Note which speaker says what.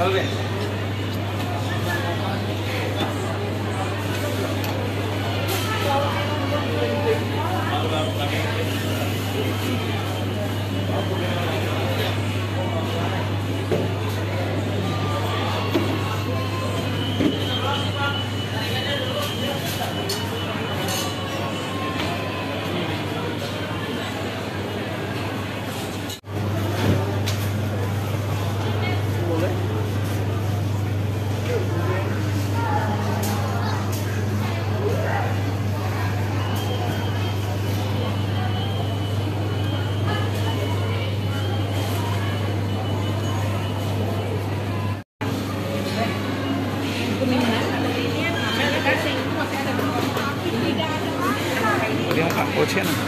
Speaker 1: 我电